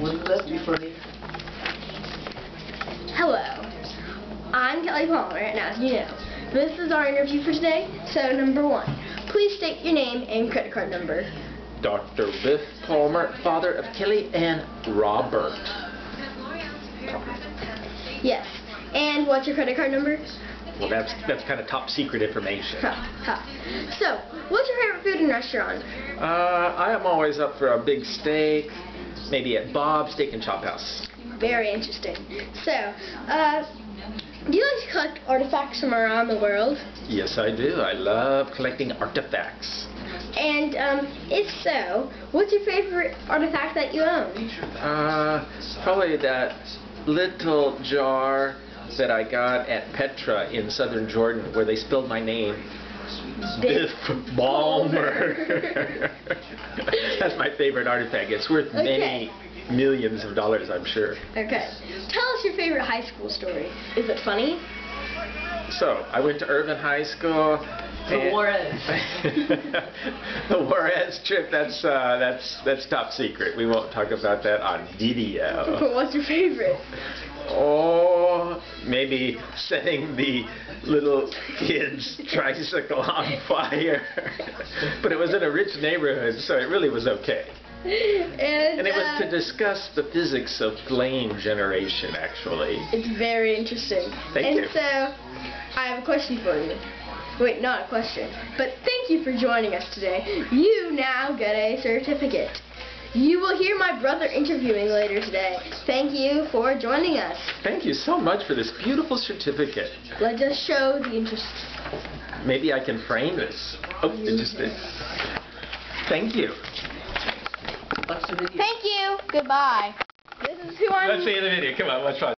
Wouldn't that be funny? Hello, I'm Kelly Palmer, and as you know, this is our interview for today. So, number one, please state your name and credit card number. Dr. Biff Palmer, father of Kelly and Robert. Yes. And what's your credit card number? Well, that's that's kind of top secret information. Ha, ha. So, what's your favorite food and restaurant? Uh, I am always up for a big steak, maybe at Bob's Steak and Chop House. Very interesting. So, uh, do you like to collect artifacts from around the world? Yes, I do. I love collecting artifacts. And um, if so, what's your favorite artifact that you own? Uh, probably that little jar that I got at Petra in southern Jordan where they spilled my name. Biff Balmer. That's my favorite artifact. It's worth many millions of dollars, I'm sure. Okay. Tell us your favorite high school story. Is it funny? So, I went to Irvin High School. The and- Juarez. the Juarez trip, that's, uh, that's, that's top secret. We won't talk about that on video. But what's your favorite? Oh, maybe setting the little kid's tricycle on fire. but it was in a rich neighborhood, so it really was okay. And, And it was uh, to discuss the physics of flame generation, actually. It's very interesting. Thank and you. so, I have a question for you. Wait, not a question. But thank you for joining us today. You now get a certificate. You will hear my brother interviewing later today. Thank you for joining us. Thank you so much for this beautiful certificate. Let us show the interest. Maybe I can frame this. Oh, it just did. Thank you. Watch the video. Thank you. Goodbye. This is who I'm. Let's see the video. Come on, let's watch.